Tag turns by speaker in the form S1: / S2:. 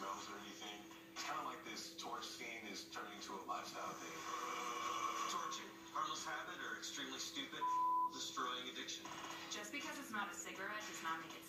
S1: smells or anything. It's kind of like this torch scene is turning into a lifestyle thing.
S2: Torching, harmless habit or extremely stupid, destroying addiction.
S3: Just because it's not a cigarette does not make it